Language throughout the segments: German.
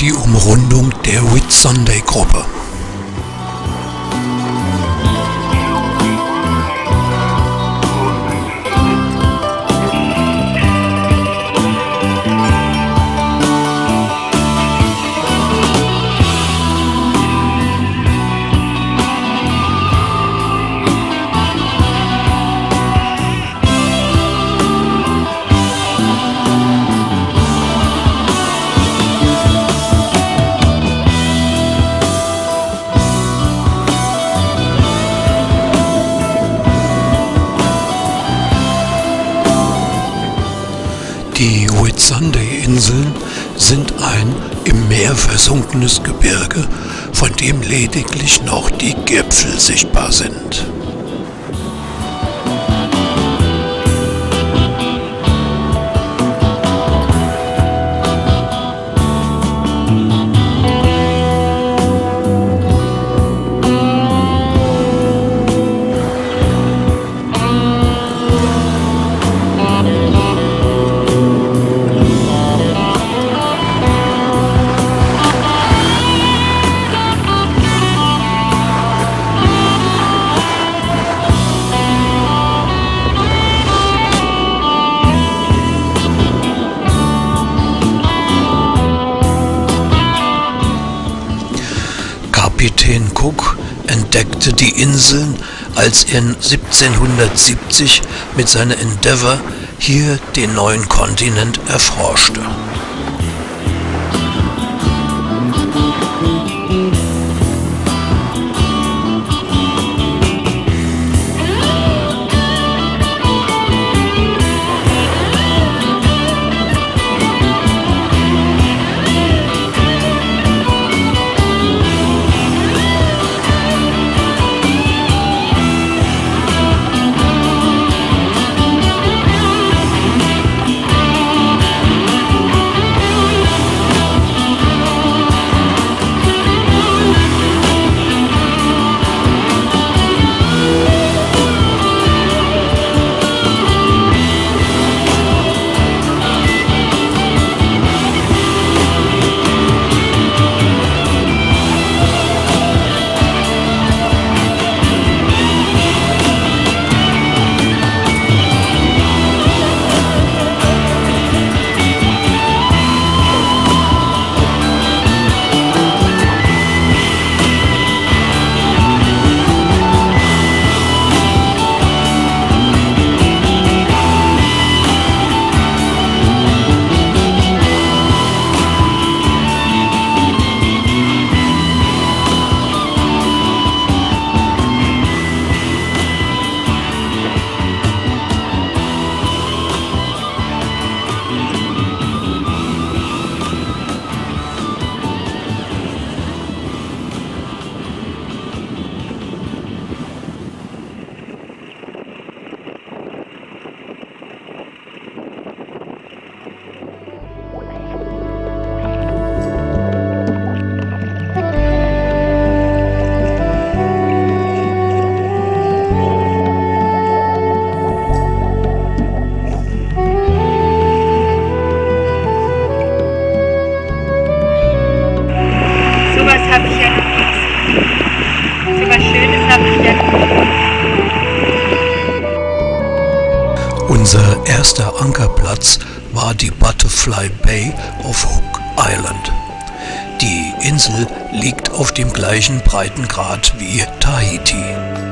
die Umrundung der Whitsunday-Gruppe. Versunkenes Gebirge, von dem lediglich noch die Gipfel sichtbar sind. Inseln, als er 1770 mit seiner Endeavour hier den neuen Kontinent erforschte. Butterfly Bay auf Hook Island. Die Insel liegt auf dem gleichen Breitengrad wie Tahiti.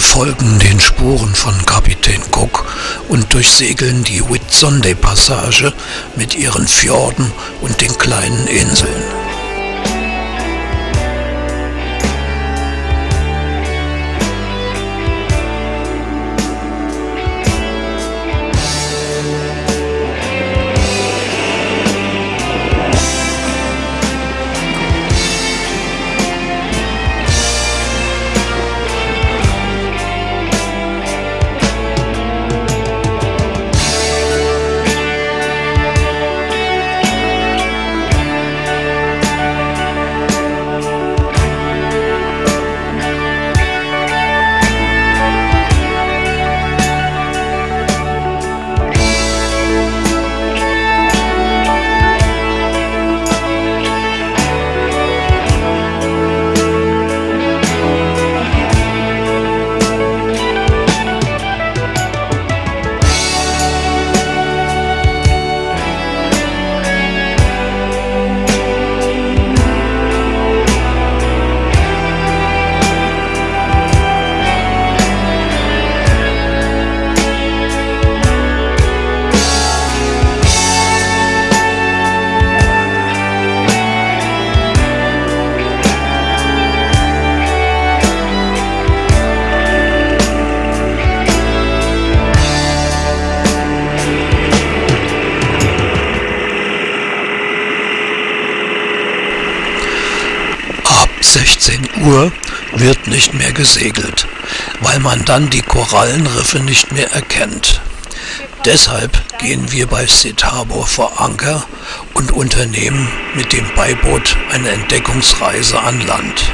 Folgen den Spuren von Kapitän Cook und durchsegeln die Whitsunday-Passage mit ihren Fjorden und den kleinen Inseln. Nicht mehr gesegelt, weil man dann die Korallenriffe nicht mehr erkennt. Deshalb gehen wir bei Sid Harbor vor Anker und unternehmen mit dem Beiboot eine Entdeckungsreise an Land.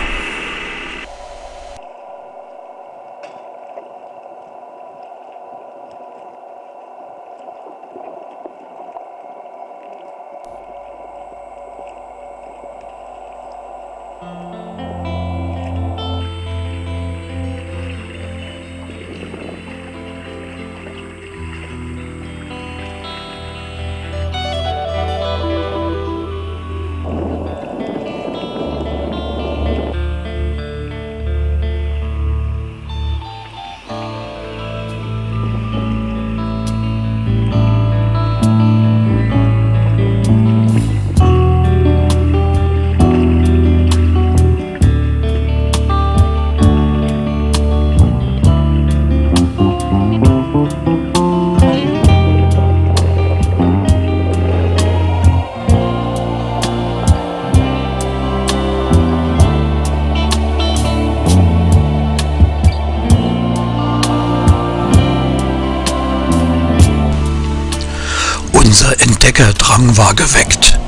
Geweckt,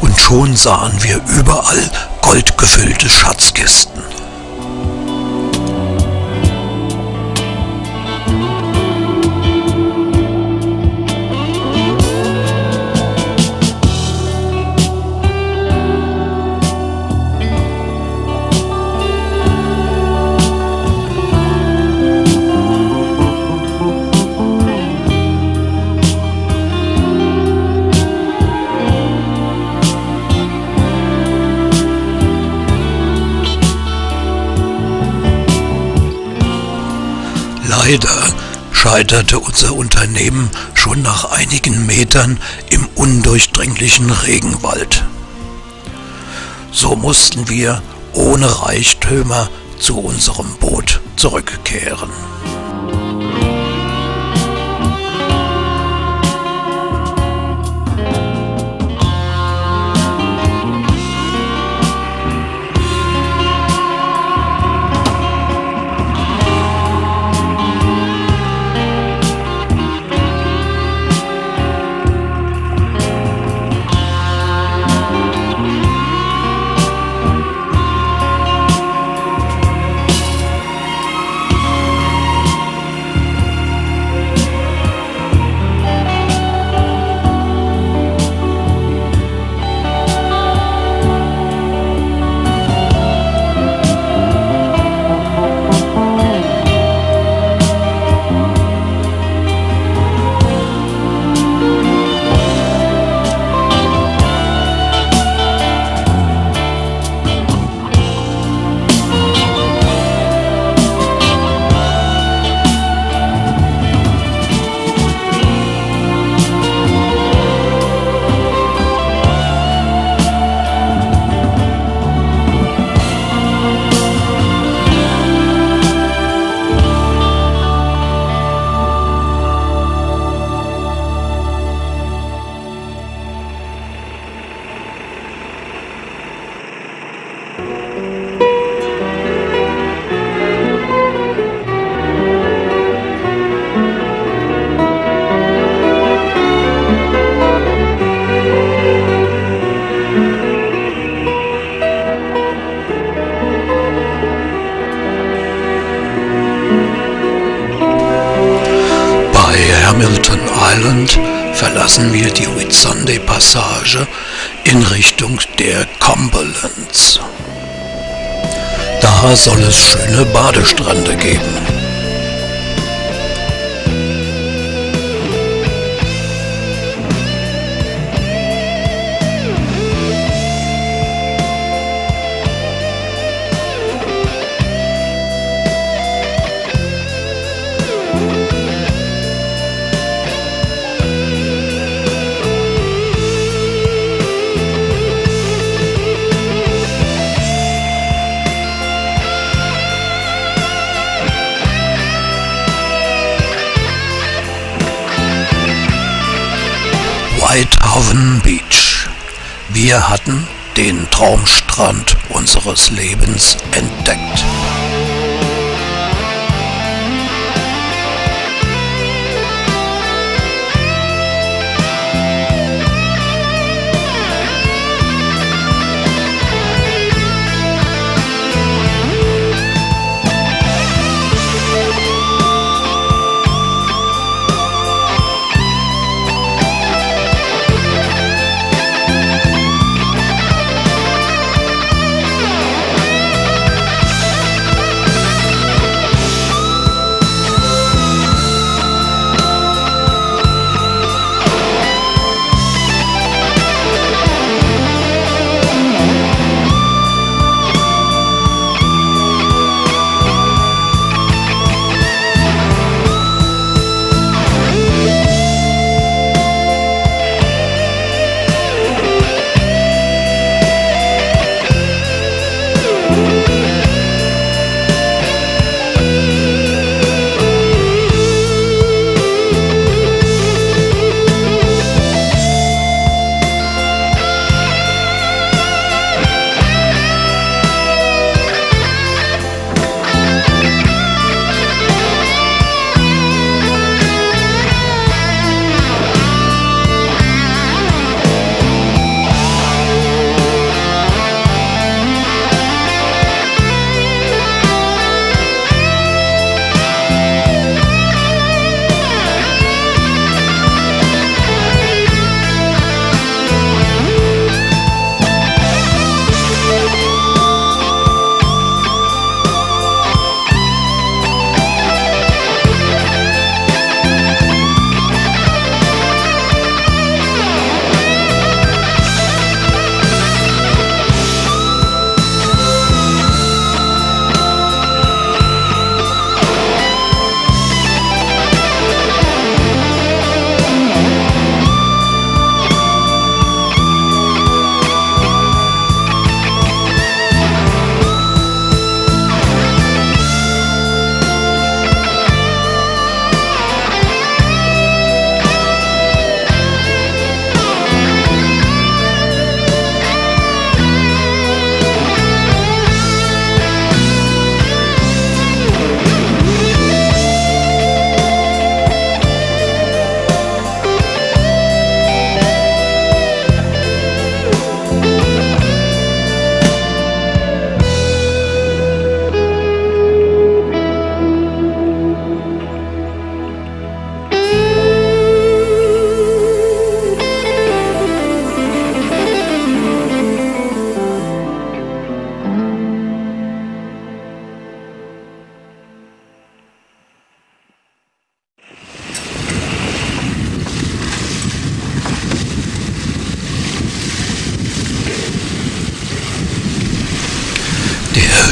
und schon sahen wir überall goldgefüllte Schatzkisten. Leider scheiterte unser Unternehmen schon nach einigen Metern im undurchdringlichen Regenwald. So mussten wir ohne Reichtümer zu unserem Boot zurückkehren. In Richtung der Cumberlands. Da soll es schöne Badestrände geben. Whitehaven Beach. Wir hatten den Traumstrand unseres Lebens entdeckt.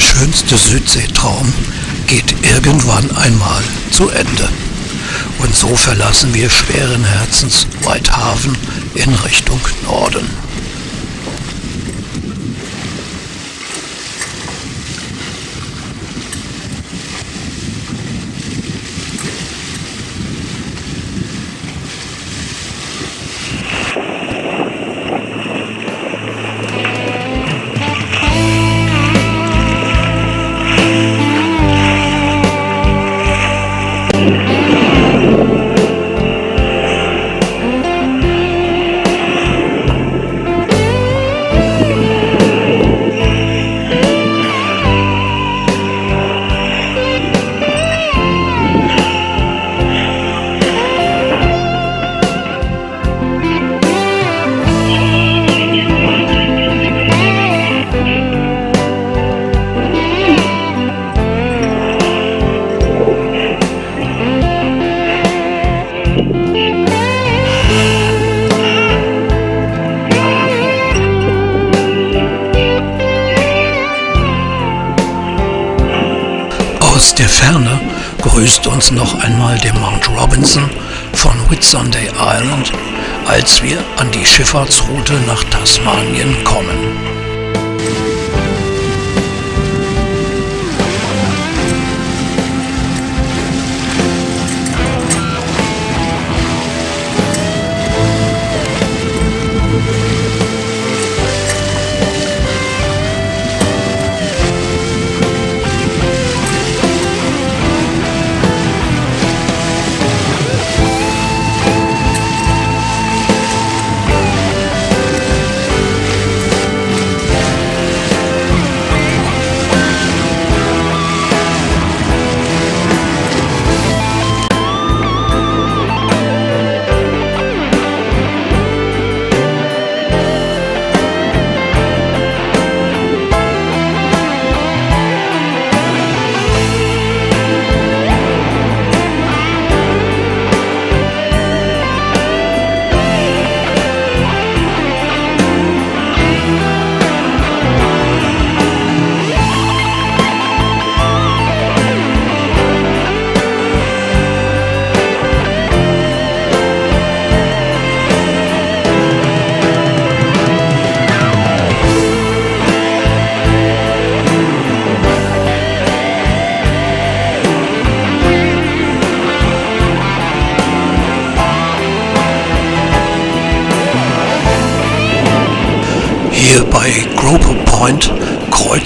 Schönste Südseetraum geht irgendwann einmal zu Ende. Und so verlassen wir schweren Herzens Whitehaven in Richtung Norden. Uns noch einmal der Mount Robinson von Whitsunday Island, als wir an die Schifffahrtsroute nach Tasmanien kommen.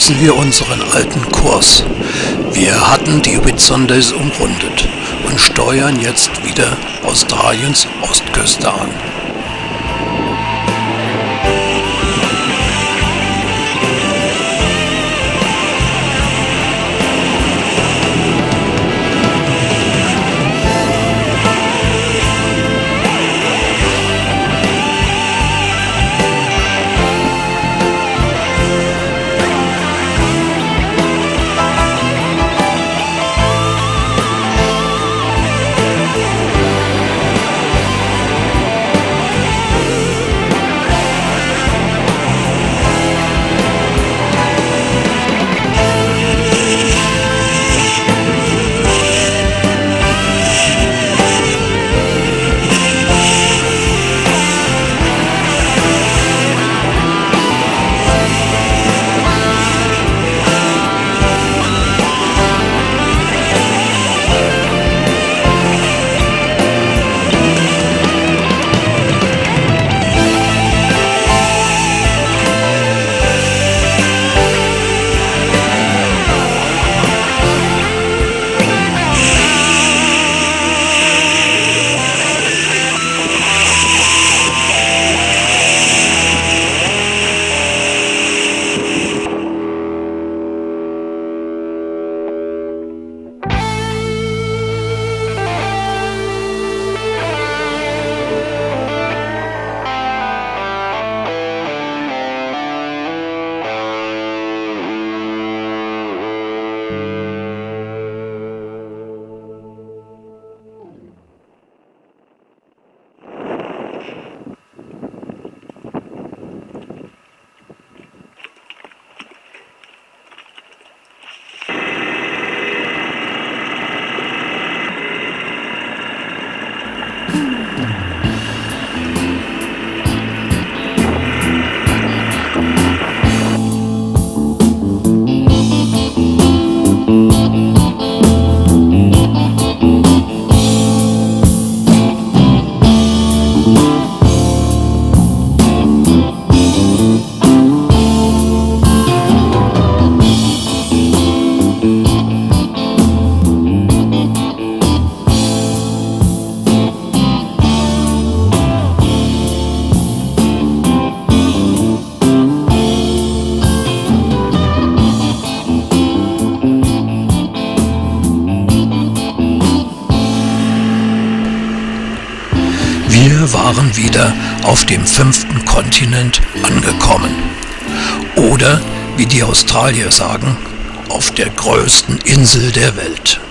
Kreuzen wir unseren alten Kurs. Wir hatten die Whitsundays umrundet und steuern jetzt wieder Australiens Ostküste an. Waren wieder auf dem fünften Kontinent angekommen. Oder, wie die Australier sagen, auf der größten Insel der Welt.